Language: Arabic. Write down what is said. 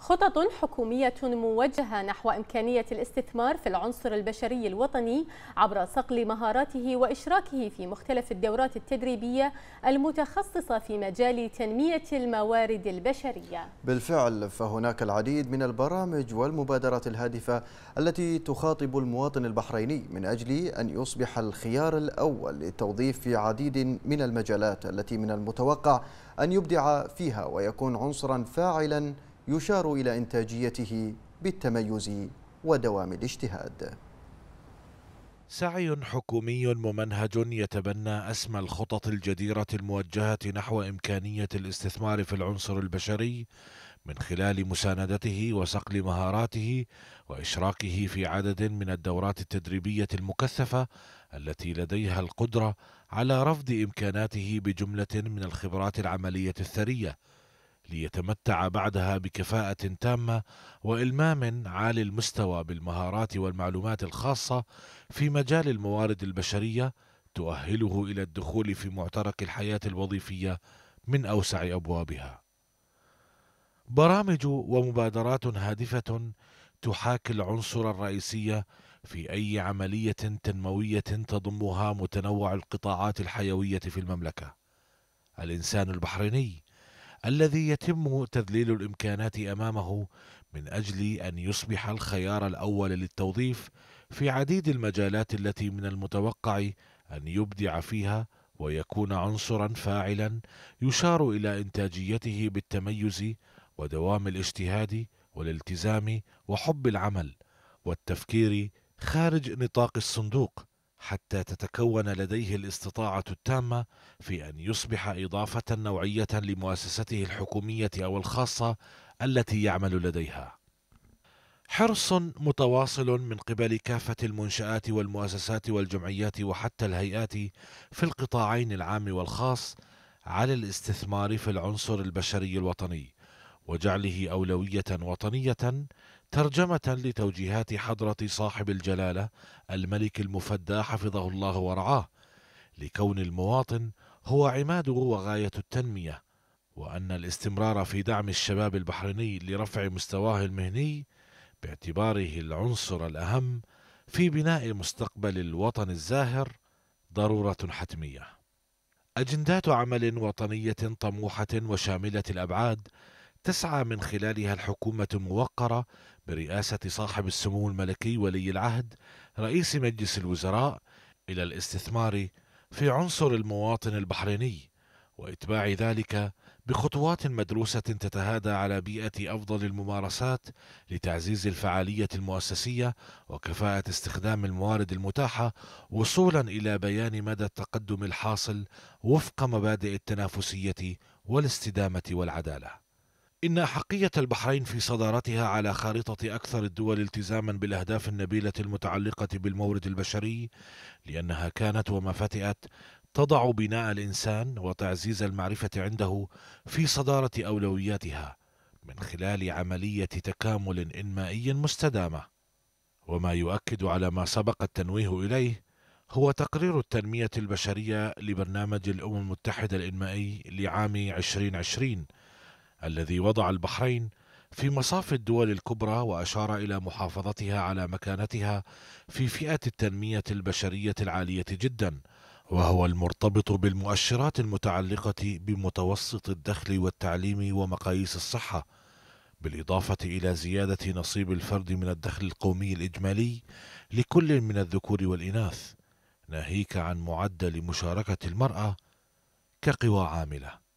خطط حكومية موجهة نحو إمكانية الاستثمار في العنصر البشري الوطني عبر صقل مهاراته وإشراكه في مختلف الدورات التدريبية المتخصصة في مجال تنمية الموارد البشرية. بالفعل فهناك العديد من البرامج والمبادرات الهادفة التي تخاطب المواطن البحريني من أجل أن يصبح الخيار الأول للتوظيف في عديد من المجالات التي من المتوقع أن يبدع فيها ويكون عنصرا فاعلا يشار إلى إنتاجيته بالتميز ودوام الاجتهاد. سعي حكومي ممنهج يتبنى أسمى الخطط الجديرة الموجهة نحو إمكانية الاستثمار في العنصر البشري من خلال مساندته وصقل مهاراته وإشراكه في عدد من الدورات التدريبية المكثفة التي لديها القدرة على رفض إمكاناته بجملة من الخبرات العملية الثرية. ليتمتع بعدها بكفاءة تامة وإلمام عالي المستوى بالمهارات والمعلومات الخاصة في مجال الموارد البشرية تؤهله إلى الدخول في معترك الحياة الوظيفية من أوسع أبوابها. برامج ومبادرات هادفة تحاكي العنصر الرئيسي في أي عملية تنموية تضمها متنوع القطاعات الحيوية في المملكة. الإنسان البحريني الذي يتم تذليل الإمكانات أمامه من أجل أن يصبح الخيار الأول للتوظيف في عديد المجالات التي من المتوقع أن يبدع فيها ويكون عنصرا فاعلا يشار إلى إنتاجيته بالتميز ودوام الاجتهاد والالتزام وحب العمل والتفكير خارج نطاق الصندوق. حتى تتكون لديه الاستطاعة التامة في أن يصبح إضافة نوعية لمؤسسته الحكومية أو الخاصة التي يعمل لديها. حرص متواصل من قبل كافة المنشآت والمؤسسات والجمعيات وحتى الهيئات في القطاعين العام والخاص على الاستثمار في العنصر البشري الوطني وجعله أولوية وطنية ترجمة لتوجيهات حضرة صاحب الجلالة الملك المفدى حفظه الله ورعاه لكون المواطن هو عماد وغاية التنمية وأن الاستمرار في دعم الشباب البحريني لرفع مستواه المهني باعتباره العنصر الأهم في بناء مستقبل الوطن الزاهر ضرورة حتمية. أجندات عمل وطنية طموحة وشاملة الأبعاد تسعى من خلالها الحكومة الموقرة برئاسة صاحب السمو الملكي ولي العهد رئيس مجلس الوزراء إلى الاستثمار في عنصر المواطن البحريني وإتباع ذلك بخطوات مدروسة تتهادى على بيئة أفضل الممارسات لتعزيز الفعالية المؤسسية وكفاءة استخدام الموارد المتاحة وصولا إلى بيان مدى التقدم الحاصل وفق مبادئ التنافسية والاستدامة والعدالة. إن أحقية البحرين في صدارتها على خارطة أكثر الدول التزاما بالأهداف النبيلة المتعلقة بالمورد البشري لأنها كانت وما فتئت تضع بناء الإنسان وتعزيز المعرفة عنده في صدارة أولوياتها من خلال عملية تكامل إنمائي مستدامة. وما يؤكد على ما سبق التنويه إليه هو تقرير التنمية البشرية لبرنامج الأمم المتحدة الإنمائي لعام 2020 الذي وضع البحرين في مصاف الدول الكبرى وأشار إلى محافظتها على مكانتها في فئه التنمية البشرية العالية جدا وهو المرتبط بالمؤشرات المتعلقة بمتوسط الدخل والتعليم ومقاييس الصحة بالإضافة إلى زيادة نصيب الفرد من الدخل القومي الإجمالي لكل من الذكور والإناث ناهيك عن معدل مشاركة المرأة كقوى عاملة.